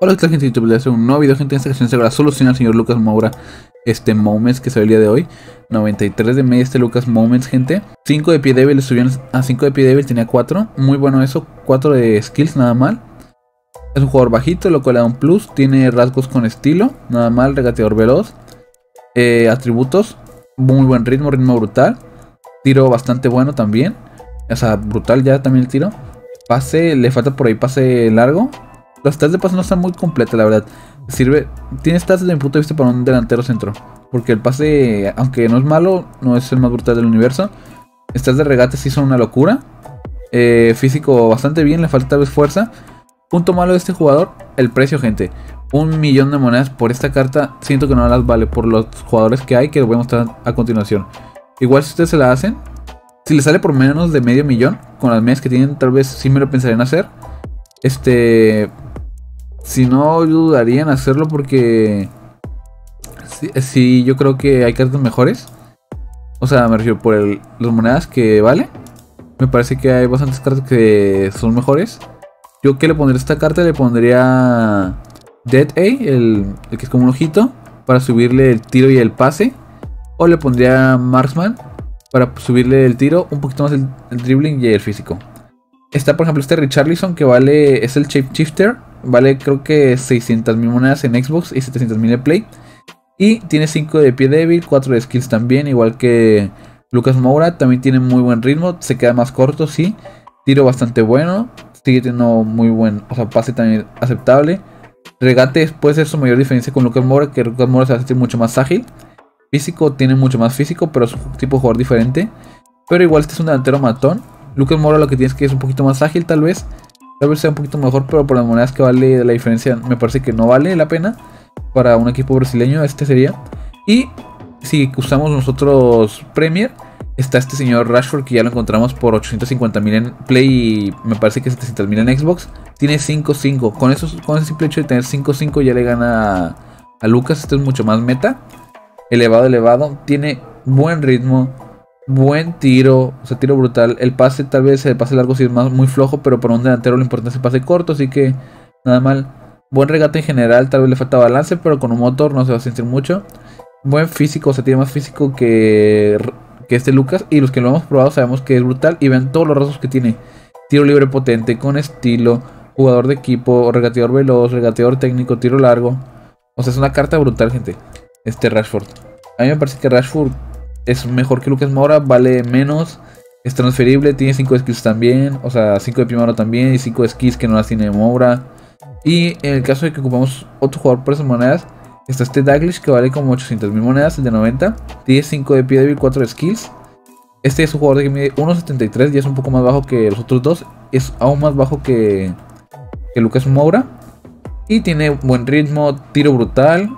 Hola, ¿qué tal gente YouTube? Les un nuevo video, gente. En esta ocasión se va a solucionar al señor Lucas Moura este Moments que se ve el día de hoy. 93 de media este Lucas Moments, gente. 5 de pie débil, subieron a 5 de pie débil, tenía 4. Muy bueno eso, 4 de skills, nada mal. Es un jugador bajito, lo cual le da un plus. Tiene rasgos con estilo, nada mal, regateador veloz. Eh, atributos, muy buen ritmo, ritmo brutal. Tiro bastante bueno también. O sea, brutal ya también el tiro. Pase, le falta por ahí pase largo las stats de pase no están muy completas, la verdad. Sirve, tiene stats desde mi punto de vista para un delantero centro. Porque el pase, aunque no es malo, no es el más brutal del universo. Stats de regate sí son una locura. Eh, físico bastante bien, le falta vez fuerza. Punto malo de este jugador, el precio, gente. Un millón de monedas por esta carta, siento que no las vale por los jugadores que hay, que voy a mostrar a continuación. Igual si ustedes se la hacen, si le sale por menos de medio millón, con las medias que tienen, tal vez sí me lo pensarían hacer. Este, si no, dudaría en hacerlo porque. Sí, yo creo que hay cartas mejores. O sea, me refiero por las monedas que vale. Me parece que hay bastantes cartas que son mejores. Yo que le pondría esta carta, le pondría Dead A, el, que es como un ojito, para subirle el tiro y el pase. O le pondría Marksman para subirle el tiro, un poquito más el, dribbling y el físico. Está por ejemplo este Richarlison que vale, es el Shape Shifter Vale creo que 600 mil monedas en Xbox y 700 mil Play. Y tiene 5 de pie débil, 4 de skills también, igual que Lucas Moura. También tiene muy buen ritmo, se queda más corto, sí. Tiro bastante bueno, sigue teniendo muy buen, o sea, pase también aceptable. Regate puede ser su mayor diferencia con Lucas Moura, que Lucas Moura se sentir mucho más ágil. Físico tiene mucho más físico, pero es un tipo de jugador diferente. Pero igual este es un delantero matón. Lucas Moura lo que tiene es que es un poquito más ágil tal vez. Tal vez sea un poquito mejor, pero por las monedas que vale la diferencia, me parece que no vale la pena para un equipo brasileño. Este sería. Y si usamos nosotros Premier, está este señor Rashford que ya lo encontramos por 850 mil en Play y me parece que 700 mil en Xbox. Tiene 5-5. Con, con ese simple hecho de tener 5-5 ya le gana a Lucas. Este es mucho más meta. Elevado, elevado. Tiene buen ritmo buen tiro, o sea, tiro brutal. El pase, tal vez el pase largo sí es más muy flojo, pero para un delantero lo importante es el pase corto, así que nada mal. Buen regate en general, tal vez le falta balance, pero con un motor no se va a sentir mucho. Buen físico, o sea, tiene más físico que, que este Lucas. Y los que lo hemos probado sabemos que es brutal. Y ven todos los rasgos que tiene. Tiro libre potente, con estilo, jugador de equipo, regateador veloz, regateador técnico, tiro largo. O sea, es una carta brutal, gente. Este Rashford. A mí me parece que Rashford es mejor que Lucas Mora, vale menos, es transferible, tiene 5 skills también, o sea, 5 de primero también y 5 skills que no las tiene Mora. Y en el caso de que ocupamos otro jugador por esas monedas, está este Daglish que vale como 800 mil monedas, el de 90, tiene 5 de pie débil, 4 de skills. Este es un jugador que mide 1.73 y es un poco más bajo que los otros dos, es aún más bajo que, que Lucas Moura. Y tiene buen ritmo, tiro brutal,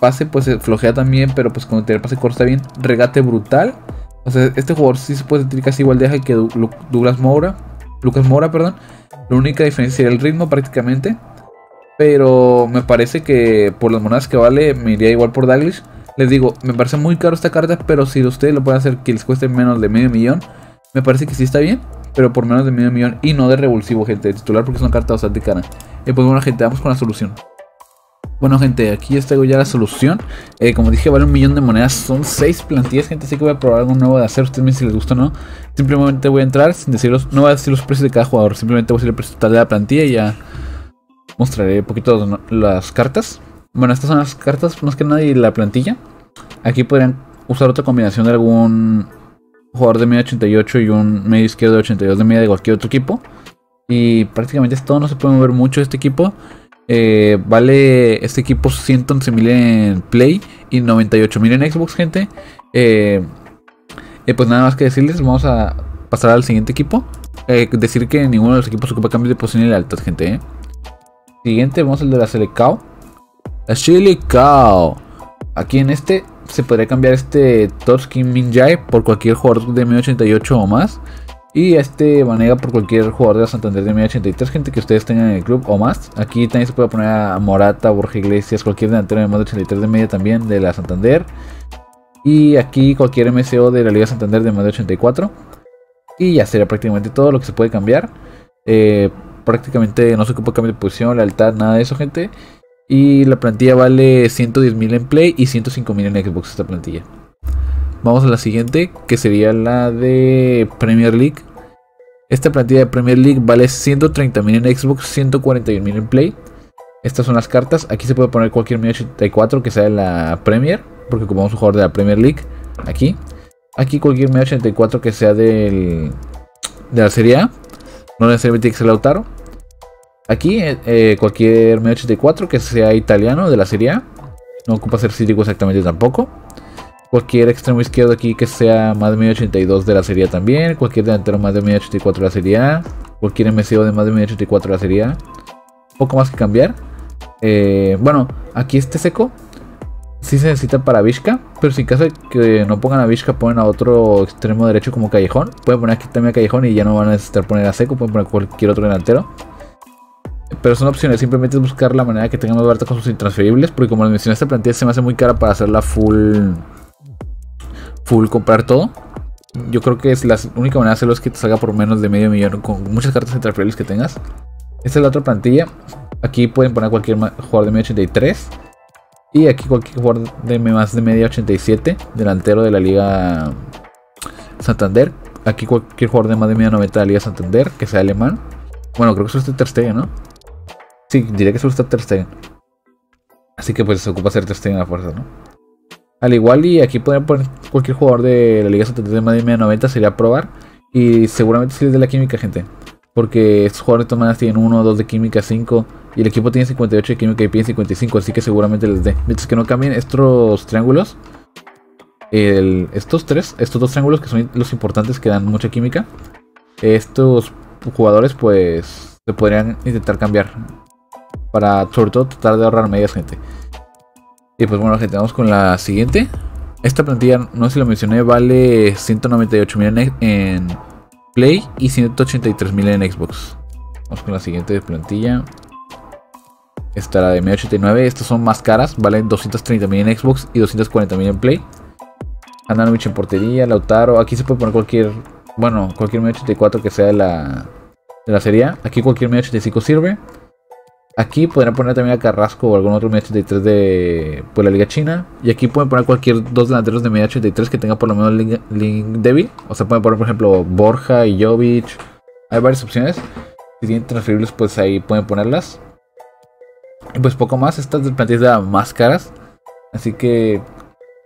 Pase pues flojea también, pero pues cuando el pase corto está bien. Regate brutal. O sea, este jugador sí se puede sentir casi igual de que Douglas Moura. Lucas Mora, perdón. La única diferencia sería el ritmo prácticamente. Pero me parece que por las monedas que vale me iría igual por Daglish. Les digo, me parece muy caro esta carta, pero si ustedes lo pueden hacer que les cueste menos de medio millón, me parece que sí está bien. Pero por menos de medio millón y no de revulsivo, gente, de titular, porque es una carta bastante cara. Y pues bueno, gente, vamos con la solución. Bueno gente, aquí ya traigo ya la solución. Eh, Como dije vale un millón de monedas. Son 6 plantillas gente, así que voy a probar algo nuevo de hacer. Ustedes me si les gusta o no. Simplemente voy a entrar sin deciros No voy a decir los precios de cada jugador. Simplemente voy a decir el precio total de la plantilla Y ya mostraré un poquito las cartas. Bueno, estas son las cartas Más que nada y la plantilla. Aquí podrían usar otra combinación de algún Jugador de media 88 y un medio izquierdo de 82 de media de cualquier otro equipo. Y prácticamente es todo No se puede mover mucho este equipo eh, vale este equipo 111.000 en Play y 98.000 en Xbox, gente. Eh, eh, pues nada más que decirles, vamos a pasar al siguiente equipo. decir que ninguno de los equipos ocupa cambios de posición y lealtad, gente. Siguiente, vamos al de la Selecao. La Selecao. Aquí en este se podría cambiar este Torskin Minjai por cualquier jugador de 1088 o más. Y este manega por cualquier jugador de Santander de 1083, gente que ustedes tengan en el club o más. Aquí también se puede poner a Morata, Borja Iglesias, cualquier delantero de más de 83 de media también de la Santander. Y aquí cualquier MCO de la Liga Santander de más de 84. Y ya sería prácticamente todo lo que se puede cambiar. Eh, prácticamente no se ocupa cambio de posición, lealtad, nada de eso, gente. Y la plantilla vale 110.000 en Play y 105.000 en Xbox esta plantilla. Vamos a la siguiente, que sería la de Premier League. Esta plantilla de Premier League vale 130.000 en Xbox, 141.000 en Play. Estas son las cartas. Aquí se puede poner cualquier 1084 que sea de la Premier, porque ocupamos un jugador de la Premier League. Aquí. Aquí cualquier 1084 que sea del, de la Serie A. No necesariamente tiene que ser Lautaro. Aquí eh, eh, cualquier 1084 que sea italiano de la Serie A. No ocupa ser cítrico exactamente tampoco. Cualquier extremo izquierdo aquí que sea más de 1082 de la Serie también. Cualquier delantero más de 1084 de la Serie A. Cualquier MCO de más de 1084 de la Serie A. Poco más que cambiar. Eh, bueno, aquí este seco. Sí se necesita para Vizca. Pero si en caso de que no pongan a Vizca, ponen a otro extremo derecho como Callejón. Pueden poner aquí también a Callejón y ya no van a necesitar poner a seco. Pueden poner cualquier otro delantero. Pero son opciones, simplemente es buscar la manera que tenga más barata con sus intransferibles. Porque como les mencioné, esta plantilla se me hace muy cara para hacerla full. Full comprar todo. Yo creo que es la única manera de hacerlo es que te salga por menos de medio millón con muchas cartas intransferibles que tengas. Esta es la otra plantilla. Aquí pueden poner cualquier jugador de media 83. Y aquí cualquier jugador de más de media 87. Delantero de la Liga Santander. Aquí cualquier jugador de más de media 90 de la Liga Santander, que sea alemán. Bueno, creo que eso es Ter Stegen, ¿no? Sí, diría que solo está Ter Stegen. Así que pues se ocupa hacer Ter Stegen a fuerza, ¿no? Al igual y aquí pueden poner cualquier jugador de la Liga 73 de media 90 sería probar. Y seguramente si es de la química, gente. Porque estos jugadores de tienen 1 2 de química, 5. Y el equipo tiene 58 de química y pide 55. Así que seguramente les dé. Mientras que no cambien estos triángulos. estos tres, estos dos triángulos que son los importantes que dan mucha química. Estos jugadores pues se podrían intentar cambiar para sobre todo tratar de ahorrar medias gente. Y pues bueno gente, vamos con la siguiente. Esta plantilla, no sé si lo mencioné, vale 198.000 en, Play y 183.000 en Xbox. Vamos con la siguiente plantilla. Esta la de 1089. Estas son más caras. Valen 230.000 en Xbox y 240.000 en Play. Andanovic en portería. Lautaro. Aquí se puede poner cualquier. Bueno, cualquier 1084 que sea de la, de la serie. Aquí cualquier 1085 sirve. Aquí podrían poner también a Carrasco o algún otro media 83 de pues, la Liga China. Y aquí pueden poner cualquier dos delanteros de media 83 que tenga por lo menos link, débil. O sea, pueden poner, por ejemplo, Borja y Jovic. Hay varias opciones. Si tienen transferibles, pues ahí pueden ponerlas. Y pues poco más. Estas plantillas de más caras. Así que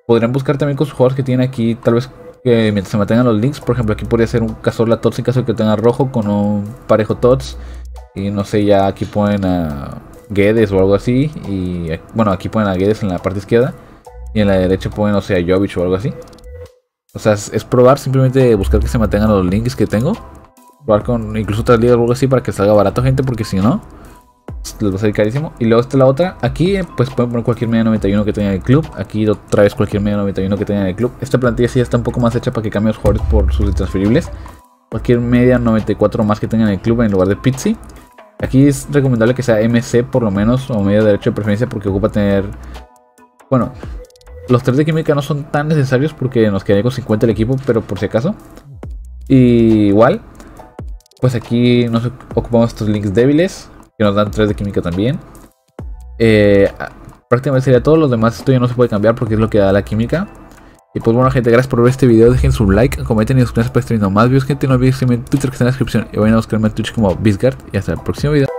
podrían buscar también con sus jugadores que tienen aquí, tal vez que mientras se mantengan los links. Por ejemplo, aquí podría ser un Cazorla Tots en caso de que tenga rojo con un parejo Tots. Y no sé, ya aquí ponen a Guedes o algo así. Y bueno, aquí ponen a Guedes en la parte izquierda. Y en la derecha ponen, no sé, a Jovic o algo así. O sea, es, probar, simplemente buscar que se mantengan los links que tengo. Probar con incluso otras ligas o algo así para que salga barato, gente, porque si no, les va a salir carísimo. Y luego está la otra. Aquí, pues pueden poner cualquier media 91 que tenga en el club. Aquí otra vez cualquier media 91 que tenga en el club. Esta plantilla sí está un poco más hecha para que cambien los jugadores por sus transferibles. Cualquier media 94 más que tenga en el club en lugar de Pizzi. Aquí es recomendable que sea MC por lo menos, o medio derecho de preferencia, porque ocupa tener. Bueno, los tres de química no son tan necesarios porque nos quedaría con 50 el equipo, pero por si acaso. Igual, pues aquí nos ocupamos estos links débiles, que nos dan 3 de química también. Eh, prácticamente sería todo, los demás esto ya no se puede cambiar porque es lo que da la química. Y pues bueno gente, gracias por ver este video, dejen su like, comenten y suscríbanse para estar viendo más videos, gente, no olviden seguirme en Twitter que está en la descripción y vayan a buscarme en Twitch como Bisgard y hasta el próximo video.